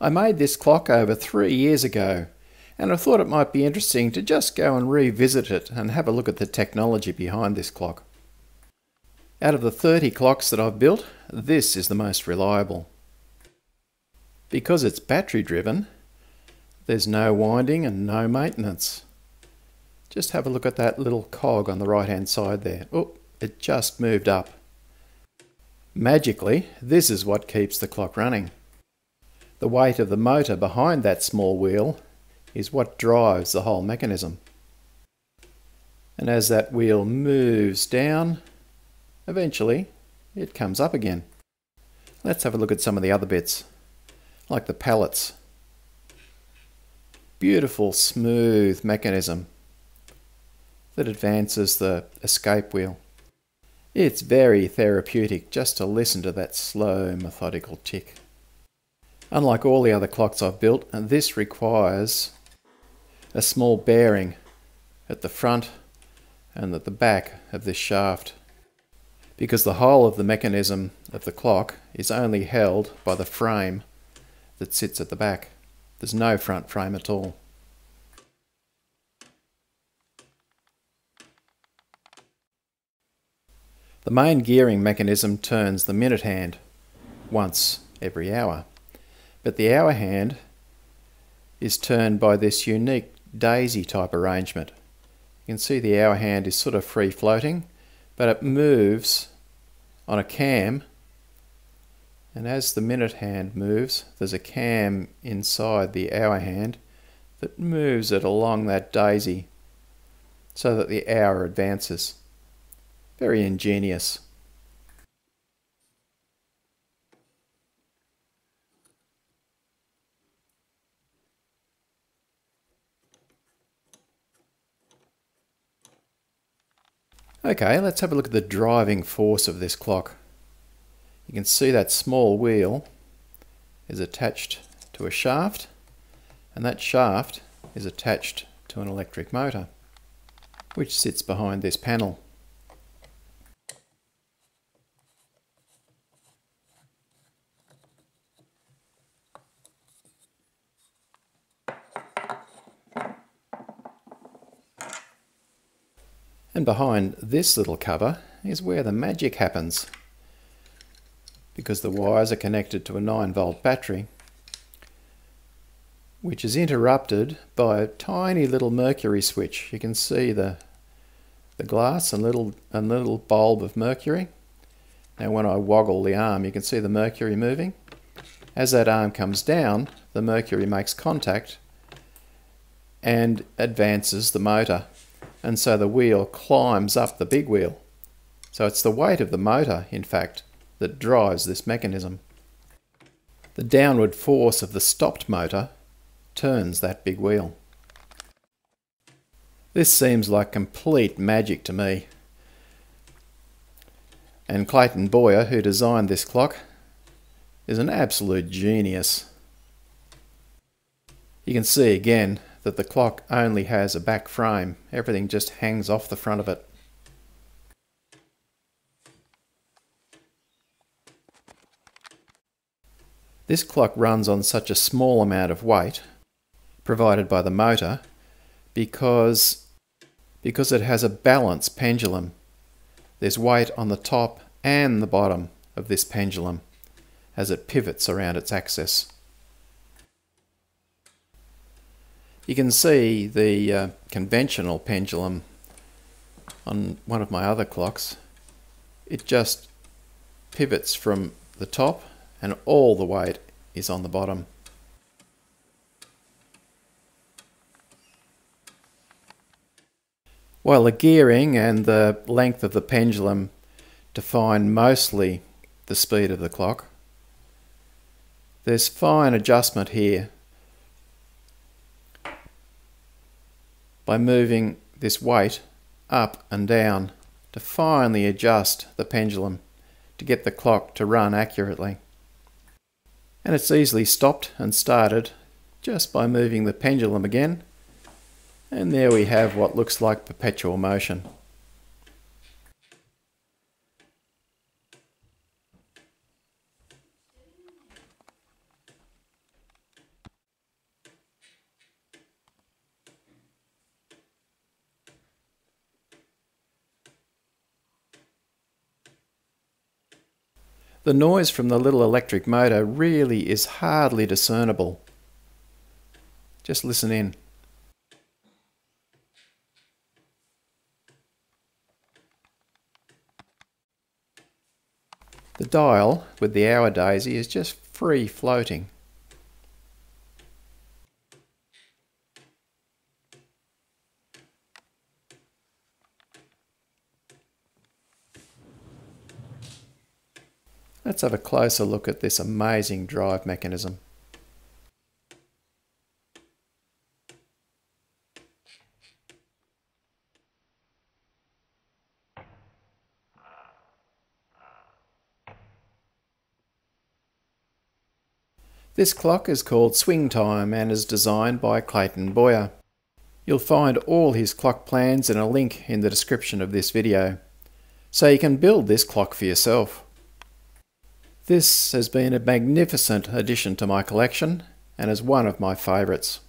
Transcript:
I made this clock over three years ago, and I thought it might be interesting to just go and revisit it and have a look at the technology behind this clock. Out of the 30 clocks that I've built, this is the most reliable. Because it's battery driven, there's no winding and no maintenance. Just have a look at that little cog on the right hand side there. Oh, it just moved up. Magically, this is what keeps the clock running. The weight of the motor behind that small wheel is what drives the whole mechanism. And as that wheel moves down, eventually it comes up again. Let's have a look at some of the other bits, like the pallets. Beautiful smooth mechanism that advances the escape wheel. It's very therapeutic just to listen to that slow, methodical tick. Unlike all the other clocks I've built, and this requires a small bearing at the front and at the back of this shaft because the whole of the mechanism of the clock is only held by the frame that sits at the back. There's no front frame at all. The main gearing mechanism turns the minute hand once every hour, but the hour hand is turned by this unique daisy type arrangement. You can see the hour hand is sort of free floating, but it moves on a cam and as the minute hand moves, there's a cam inside the hour hand that moves it along that daisy so that the hour advances. Very ingenious. Okay, let's have a look at the driving force of this clock. You can see that small wheel is attached to a shaft and that shaft is attached to an electric motor which sits behind this panel. And behind this little cover is where the magic happens. Because the wires are connected to a 9 volt battery, which is interrupted by a tiny little mercury switch. You can see the, the glass and little, and little bulb of mercury. Now when I woggle the arm, you can see the mercury moving. As that arm comes down, the mercury makes contact and advances the motor and so the wheel climbs up the big wheel. So it's the weight of the motor, in fact, that drives this mechanism. The downward force of the stopped motor turns that big wheel. This seems like complete magic to me. And Clayton Boyer, who designed this clock, is an absolute genius. You can see again that the clock only has a back frame. Everything just hangs off the front of it. This clock runs on such a small amount of weight provided by the motor because, because it has a balance pendulum. There's weight on the top and the bottom of this pendulum as it pivots around its axis. You can see the uh, conventional pendulum on one of my other clocks. It just pivots from the top and all the weight is on the bottom. While the gearing and the length of the pendulum define mostly the speed of the clock, there's fine adjustment here by moving this weight up and down to finely adjust the pendulum to get the clock to run accurately. And it's easily stopped and started just by moving the pendulum again and there we have what looks like perpetual motion. The noise from the little electric motor really is hardly discernible. Just listen in. The dial with the hour daisy is just free floating. Let's have a closer look at this amazing drive mechanism. This clock is called Swing Time and is designed by Clayton Boyer. You'll find all his clock plans in a link in the description of this video, so you can build this clock for yourself. This has been a magnificent addition to my collection and is one of my favourites.